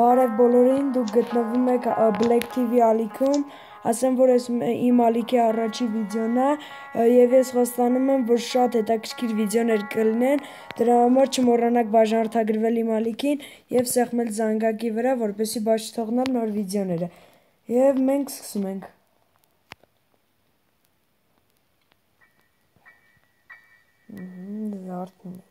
Բարև բոլորին, դուք գտնվում եք Black TV ալիքում, ասեմ, որ ես իմ ալիքի առաջի վիդեոն է և ես խոստանում եմ, որ շատ հետաքրքիր վիդեոներ կլինեն, դրա համար չմոռանաք բաժանորդագրվել իմ ալիքին և սեղմել զանգակի վրա, որպեսզի բաց չթողնալ նոր վիդեոները։ Եվ մենք սկսում ենք։ Զարթնում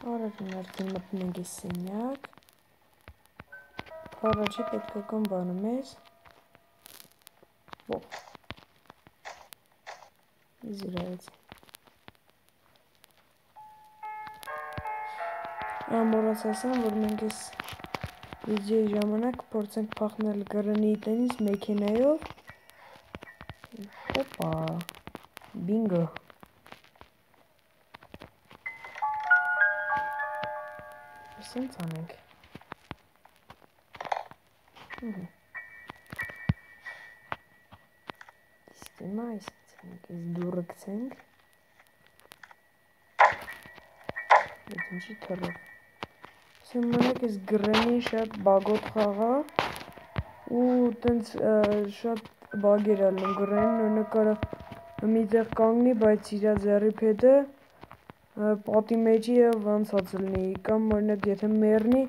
Առաջին արդեն մտնում ենք այս սենյակ։ Առաջի պետքական բանը մեզ։ Ո։ Իզրայեց։ Ամորաց ասեմ, որ մենք այս վիդեոյի ժամանակ փորձենք փախնել գրնի տնից մեքենայով։ Օպա։ Բինգո։ Սենց անենք։ Իսկ հիմա այսինք այս դուրը գցենք։ Այդ ինչի թռավ։ Սեմանակ այս գրենի շատ բագոտ խաղա ու տենց շատ բագեր ալնում գրենին օրինակ կարա միտեղ կանգնի, բայց իր ձեռի փետը պատի մեջի եւ անցած լինի կամ օրինակ եթե մեռնի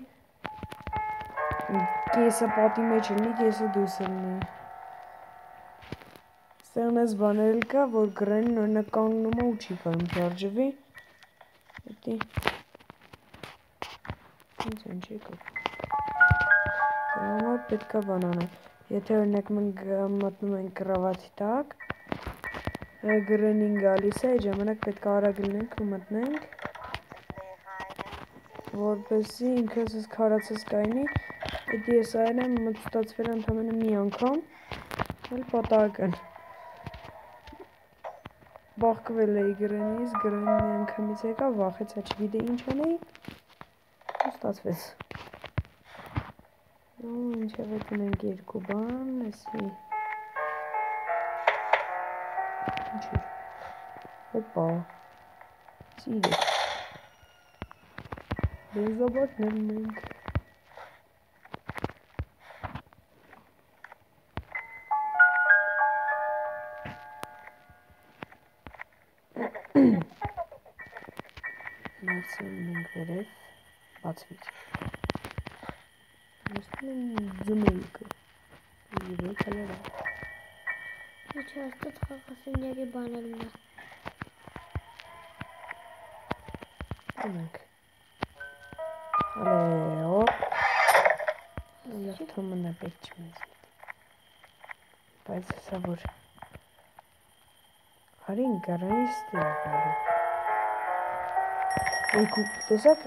կեսը պատի մեջ լինի, կեսը դուրս լինի։ Ստեղն այս բաներ կա, որ գրենին օրինակ կանգնում ու չի կարում շարժվի։ ինձ ինչ եկա։ Դրա համար պետքա բան անել։ Եթե օրինակ մենք մտնում ենք կրավատի տակ, գրենին գալիս է, այդ ժամանակ պետք է արագ լինենք ու մտնենք որպեսզի ինքս ես քարացած կայնի, է ես այն եմ մտստացվել ընդամենը մի անգամ, էլ պատահական։ Բախկվել էի գրենից, գրենի մի անգամից եկա, վախեցա, չգիտեի ինչ անեի, ու ստացվեց։ Ու ինչև էտ ունենք երկու բան, էսի։ Ինչ էր։ Հոպա։ Սիրեք։ Բենզոբոտներ մենք։ Ներսում մենք վերև բացվից։ Ներսում աստտ խաղասենյակի բանելն է։ Անենք։ Ալե, օպ։ Լրթումը նա պետք չմեզ։ Բայց հսա որ արին գարանի ստիլ բարու։ Երկու տեսակ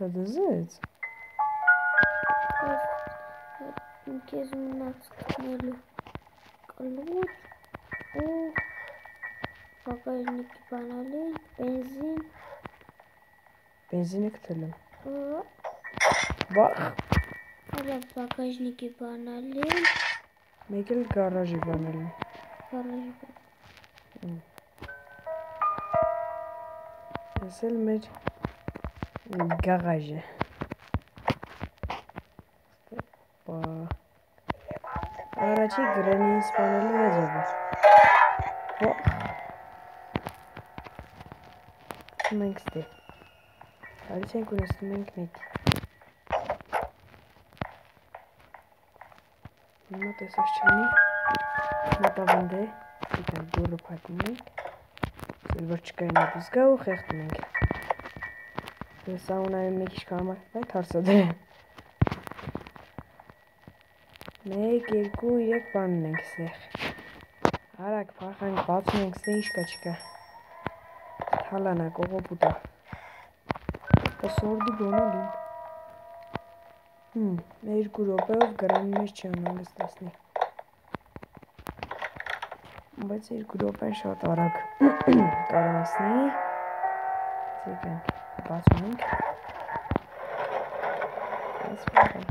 այնա պեդը։ Մոտորն էլ կսա դզեց։ Քեզ մնաց կնելու լուր ու բագաժնիկի բանալին, բենզին։ Բենզինը գտել եմ։ Վախ։ Արա բագաժնիկի բանալին։ Մեկ էլ գարաժի բանալին։ Գարաժի բան։ Ես էլ մեր գարաժը։ Բա Առաջի գրենի սպանելու հաջողը։ Հո։ Մենք ստե։ Գալիս ենք ունեցնում ենք մեկ։ Հիմա տեսած չլինի։ Մոտավնդե, դիտան դուրը փակում ենք։ Սել որ չկային դուս գա ու խեղտում ենք։ Ես սաունայում մի քիչ կամար, բայց հարցադե։ 1, 2, 3 բանն ենք սեղ։ Արագ փախանք, բացում ենք սե ինչ կա չկա։ Թալանա կողոպուտա։ Կսորդի բոնալին։ Հմ, երկու րոպեով գրանի մեջ չանհանգստացնի։ Բայց երկու րոպեն շատ արագ կարասնի։ Ցեկենք, բացում ենք։ Ասպարը։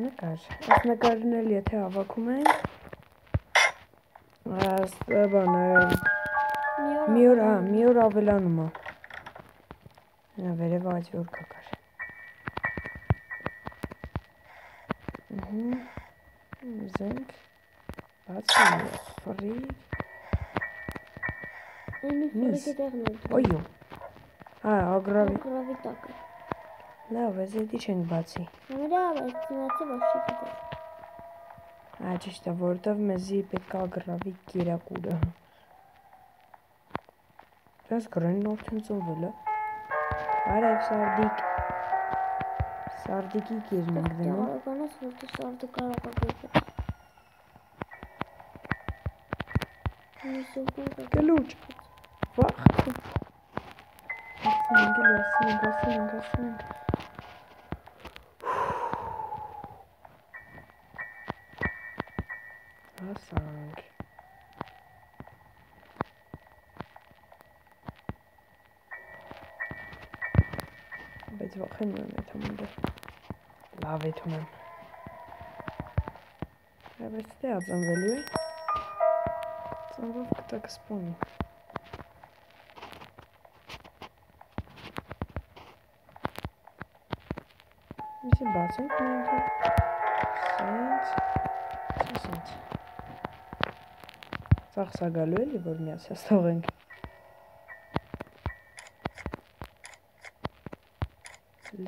Նկար։ Այս նկարն էլ եթե հավաքում ենք, աս բանը մի օր, հա, մի օր ավելանում է։ Նա վերևը աճ որ կակար։ Ահա։ Զենք։ Բացում է։ Ֆրի։ Այնի ֆրիկի տեղն է։ Ոյո։ Հա, ագրավի։ Գրավի տակը։ Լավ, ես էդի չենք բացի։ Համերա այստիմացի ոչ չգիտես։ Ա ճիշտ է, որովհետև մեզի պետք է ագրավի կերակուրը։ Դες գրեն արդեն ծովել է։ Արև սարդիկ։ Սարդիկի կերն ենք դնում։ Տեղականս որտի սարդը կարող է գերվել։ Մի սուպում Գլուչ։ Վախ։ Ասենք, էլի ասենք, ասենք, ասենք։ Ասանք։ Բայց վախենում եմ այդ համունդը։ Լավ է թվում եմ։ Բայց դե ածանվելու է։ Ծանրով կտակ սպոնի։ Իսկ բացենք մենք։ Սենց։ Սենց։ Ծախսա գալու էլի որ միացած թողենք։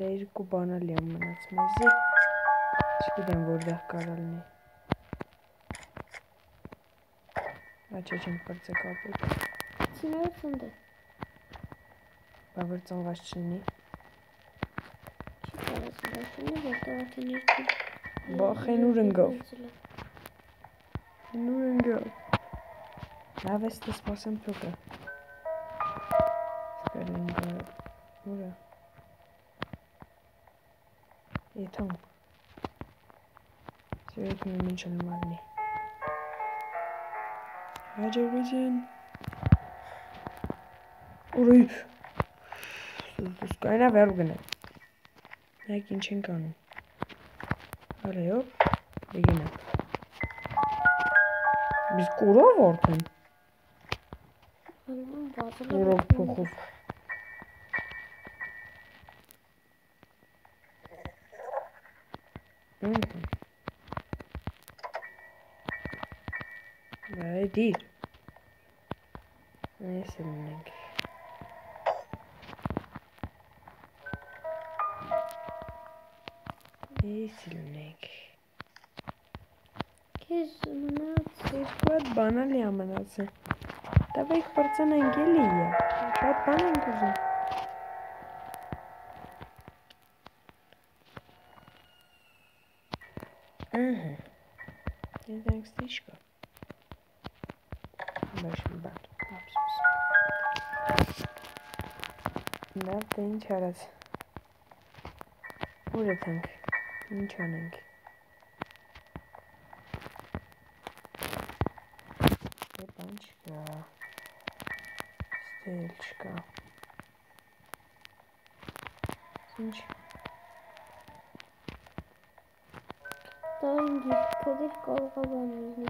Լերկու բանալի եմ մնաց մեզի։ Չգիտեմ որտեղ կարա լինի։ Աչա չեմ կարծեք ապուտ։ Ցիները ցնդե։ Բա որ ծնված չլինի։ կարող սրաշինը, որտեղ արդեն երկու։ Բախեն ուր ընկավ։ Նուր ընկա։ Լավ է ստե սպասեմ փոքր։ Սկարին գա։ Ուրա։ Եթոմ։ Սերեկ մի մինչ նորմալնի։ Հաջողություն։ Ուրի։ Սկայնա վեր գնա։ Նայք ինչ ենք անում։ Արեյո։ Բգինա։ Biz կորավ արդեն։ Ալում բացել։ Կորավ փոխով։ Ահա։ Վայ Ես լինեք։ Քեզ մնաց երկուդ բանալի ամնացը։ Դավայք բրցանանք էլի է։ Շատ բան ենք ուզում։ Ահա։ Ես ենք ստիշկա։ Բայց մի բան, ապսոս։ Նա դեն չարած։ Ուր է թանք անենք։ Դե բան չկա։ Ստել չկա։ Ինչ Տարին գիրքը դեր կարող է բան լինի։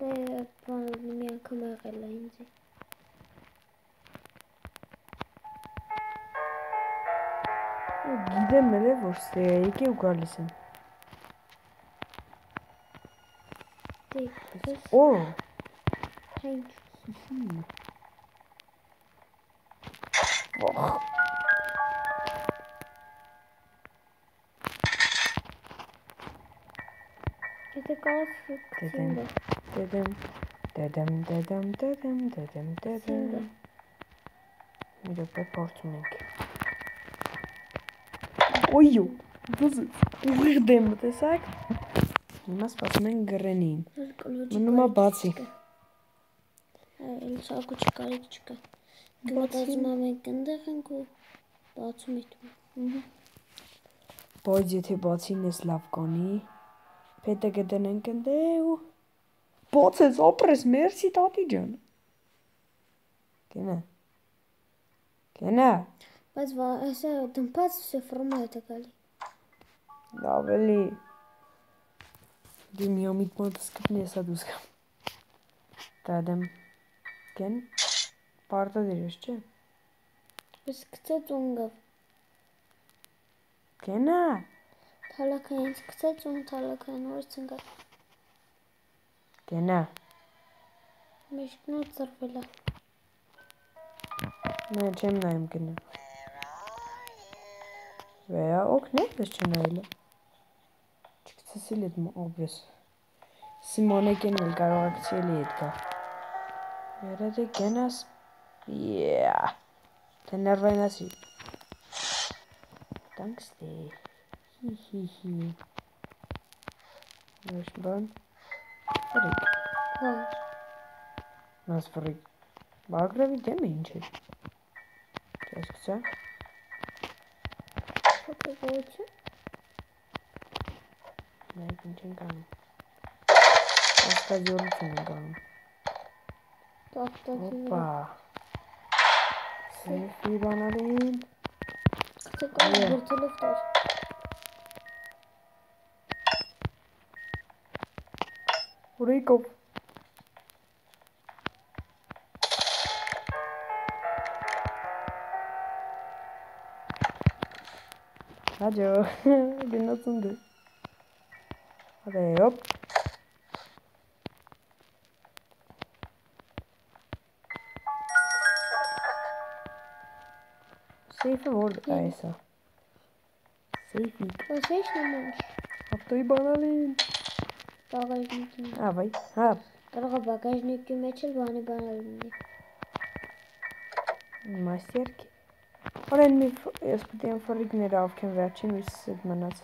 Դե բան լինի մի անգամ եղել է ինձ։ Ու գիտեմ էլ է որ ստեյք է ու գալիս եմ։ Դե քեզ Օ, հայն Ох. Եթե կարաս Դեդեմ, քցինդը։ դեդեմ, դեդեմ, Ոյո, դուզ ուղիղ դեմ տեսակ։ Հիմա սպասում ենք գրենին։ Մնում է բացի։ Այլ սակու չկարիք չկա։ Գմտածում եմ մենք ընդեղ ենք ու բացում եմ։ Բայց եթե բացին ես լավ կանի, փետը կդնենք ընդ ու բացես ապրես, մերսի տատի ջան։ Կինը։ Գնա։ Բայց այսա դմփած սեֆրոմը հետ է գալի։ Ավելի Դու մի ամիտ մոտ սկպնիեսա դուս կամ։ Դադեմ գեն պարտա դիրես չէ։ Բայց գցեց ունգավ։ Գնա։ Թալակայից գցեց ուն թալակային որից ընկա։ Գնա։ Մեջքնու ծրվելա։ Նա չեմ նայում գնա։ Veya ok ne yapacağım öyle? Çıktı sildim obvious. Simone genel karakterliydi. Yere de gene Yeah. Tener vainas y... Thanks de... Hihihi. Waar is mijn Verrek. Waar? Nou is verrek. Waar krijg ik damage? Kijk eens. Կցա։ Շատ է ոչ։ Մեկ ինչ են կանում։ Աստազյորություն են կանում։ Տախտակի Հոպա։ Սեյֆի բանալին։ Գցե կարող Այո։ գրթելով տար։ Ուրիկով։ Հաջո, գնացում դե։ Հədə, հոպ։ Սեյֆը որ է այսա։ Սեյֆի, Բայց ոչ նմանջ։ ավտոյի բանալին։ Բաղաժնիկի։ Ավայ, հա, Կարող է բաղաժնիկի մեջ էլ բանի բանալ լինի։ Մաստերքի։ Օրեն մի ես պետք է ֆրիկները ավքեմ վերջին միս այդ մնաց։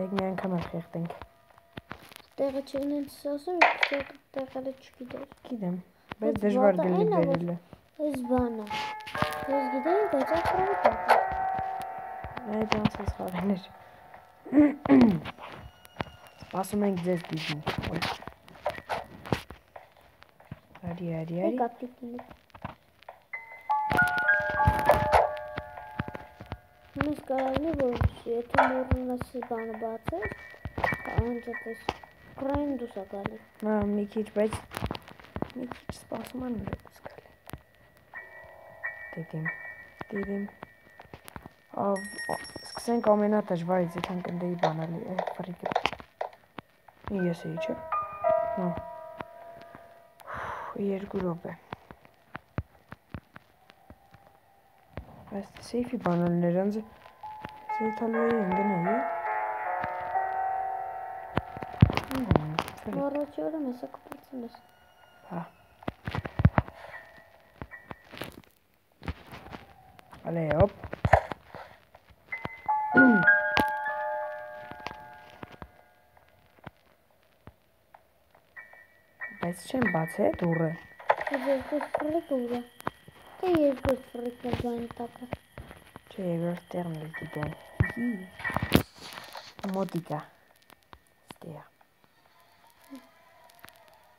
Եկ մի անգամ էլ խեղտենք։ Տեղը չունեն ասում, տեղ տեղը չգիտեր։ Գիտեմ, բայց դժվար գլի որ- վերելը։ Այս բանը։ Ես գիտեի, բայց ախրը տակ։ Այդ անցած խաղերներ։ Սպասում ենք ձեզ Ոյ։ Արի, արի, արի։ Եկա Մյուս կարավնի, որ եթե մորնն ասի բանը բացես, անջատես, կրային դուս է գալի։ Մա մի քիչ, բայց մի քիչ սպասում են նրա սկալ։ Դիդիմ, դիդիմ։ Ավ, սկսենք ամենադժվարից, եթե ընկնդեի բանալի է ֆրիկը։ ես էի, չէ։ Հա։ Երկու րոպե։ Բայց սեյֆի բանալներ անձը զեթալուի են գնալի։ Հմ, ֆրիկ։ Առաջի օրը մեսա կպրծում ես։ Հա։ Allez, hop. Բայց չեմ բացե դուրը։ Ես երկու ֆրիկ ուրա։ Թե երկու ֆրիկ էր բանի տակը։ Չէ, երրորդ տեղն էլ գիտեմ։ Մոտիկա։ Ստեղ։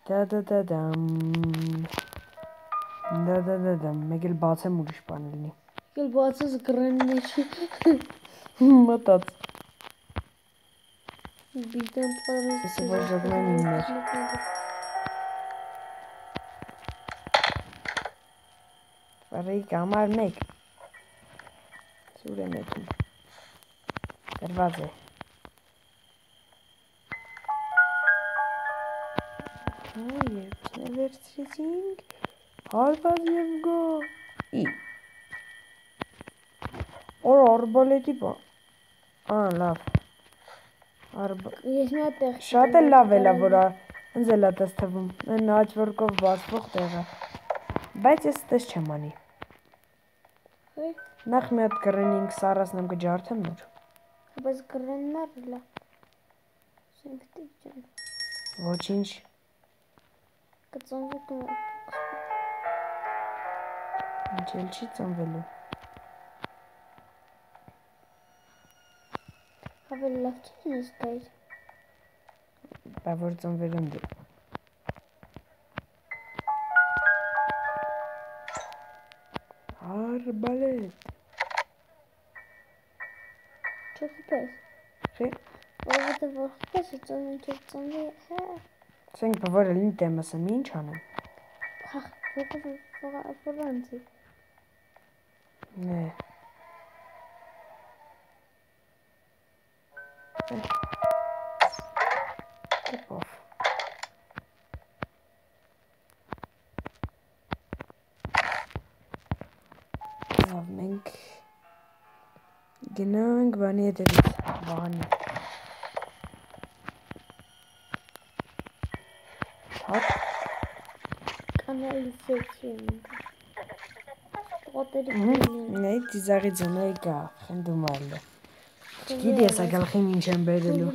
Da da da dam։ Da da da dam։ Մեկ էլ բացեմ ուրիշ բան լինի։ Եկել բացես գրեն մեջ։ Մտած։ Բիդեմ պարես։ Ես ոչ ժողովն Ֆարիկ համար 1։ Սուր է մեկին։ Դրված է։ Հա, երկուսն էլ վերցրեցինք։ Հարված եւ գո։ Ի։ Օր արբալետի բա։ Ա, լավ։ Ես մի հատ տեղ Շատ էլ լավ էլա, որ ինձ էլա տես թվում։ Այն աճվորկով բացվող տեղը։ Բայց ես տես չեմ անի։ Նախ մի հատ կրենինք սարասնեմ կջարդեմ նոր։ բայց գրեններ լա։ Սենքտիկ ջան։ Ոչինչ։ Կծանվի կնա։ Ինչ էլ չի ծնվելու։ Ավելի լավ չի գայր։ Բա որ ծնվելուն դու։ որ խփես, հետո մինչև ծնվի, հա։ Սենք բվարը լինի տեմասը մի ինչ անեմ։ Հա, փոխը ֆրանցի։ Նե։ Կպով։ Լավ, մենք գնանք բանի հետևից, բանի։ Հատ, Կանալիզացիոն։ Ոտերի նե դիզարի ձնոյ գա, խնդում այլը։ Գիտի եսա գլխին ինչ եմ բերելու։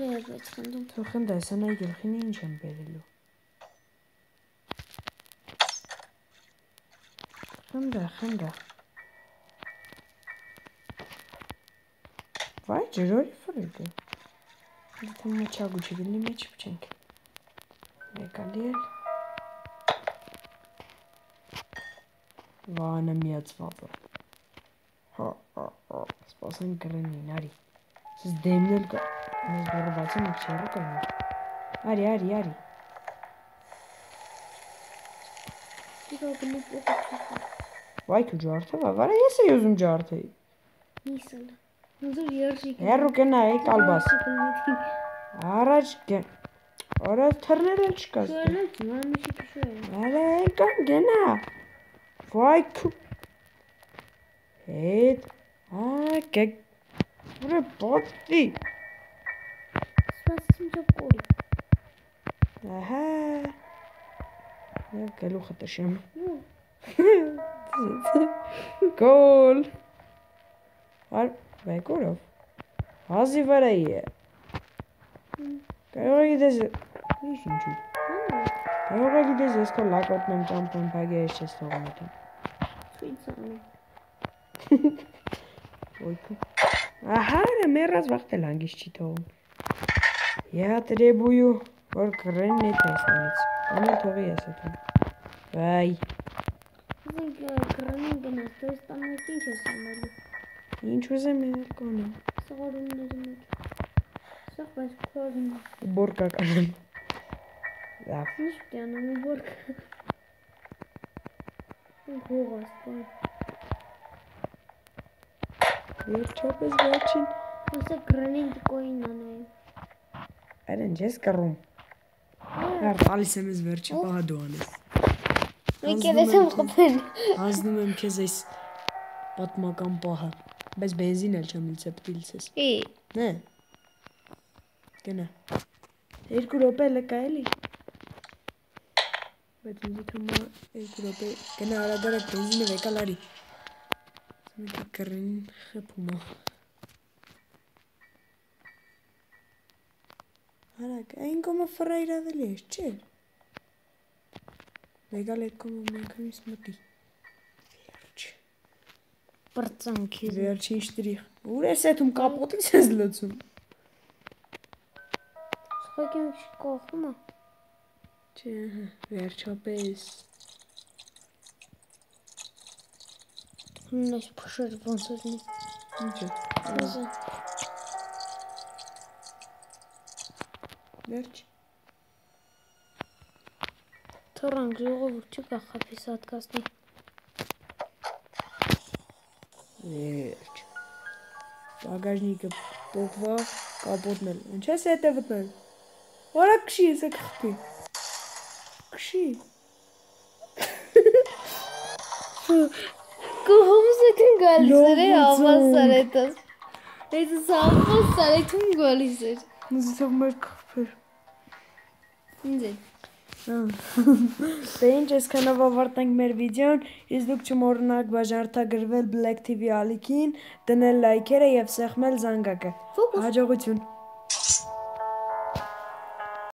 Թող խնդա, եսա նայ գլխին ինչ եմ բերելու։ Խնդա, խնդա։ Վայ, ջրորի ֆրիգը։ Դե մոչագու չգնի մեջ փչենք։ Եկալի էլ։ Վանը միացված է։ Հա, հա, հա, սպասենք գրենին, արի։ Սես դեմն էլ կա։ Մեզ դուրը բացում եք չերու կայնի։ Արի, արի, արի։ Դիգա գնի փոխը։ Վայ քու ջարդը, վարա ես էի ուզում ջարդեի։ Նիսան։ Արա թռներ էլ չկա։ Շուարնաց, մանիշի կշուր։ Արա եկա գնա։ Վայ քու։ Հետ։ Ա կե։ Ուրա բոտի։ Սպասում ճոկորի։ Ահա։ Եվ գլուխը տշեմ։ Գոլ։ Ար վեկորով։ Հազի վրայի է։ Կարող է գիտես։ Ինչ ինչու։ Կարող է գիտես ես քո լակոտն եմ ճամփոն բագի ես չես թողում դա։ Ցույցանը։ Ոյքու։ Ահա, մեռած վախտել հանգիստ չի թողում։ Я требую, որ գրեն է տեսնից։ Ամեն թողի ես հետո։ Վայ, Զինք գրանին գնաց, դու ստանոց ինչ ես անելու։ ինչ ուզեմ ել կոնեմ։ Սողորումների մեջ։ Սող բայց քորն։ Բորկա կանեմ։ Լավ, Ինչ դիանում որ Գողաս, բան։ վերջապես վերջին։ Ոսը գրանին դկոին անայ։ Այրեն ես կռում։ Հար տալիս եմ ես վերջի պահը դու անես։ Եկել եմ խփել։ Հանձնում եմ քեզ այս պատմական պահը։ Բայց բենզին էլ չեմ լցե պտիլցես։ Է, Նե։ Գնա։ Երկու րոպե լկա էլի։ Բայց ինձ թվում է երկու րոպե գնա արագ-արագ բենզինը վեկալ արի։ Մենք կռին խփում Արագ, այն կոմը ֆրայր ավելի է, չէ։ Վեկալ այդ կոմը մենքանից մտի։ Վերջ։ բրծանքի։ Վերջին շտրիխ։ Ուր ես այդում կապոտից ես լցում։ Chodźmy szybko, chuma. Wiercio bez. Naś poszedł wąsownik. Gdzie? Wierci. Torang zor çıkar hapis atkasını. Вверх. Багажники. Буква. Капотнель. Сейчас я это вытнул. Որա քշի, ես կխփի։ Քշի։ Կողմսը կն գալիս էր Լավ հավասար էտս։ Այդ սամփոս սարեթուն գալիս էր։ թվում էր կխփեր։ Ինձ է։ Դե ինչ այսքանով ավարտենք մեր վիդեոն, իսկ դուք չմոռնաք բաժանորդագրվել Black TV ալիքին, դնել լայքերը եւ սեղմել զանգակը։ Հաջողություն։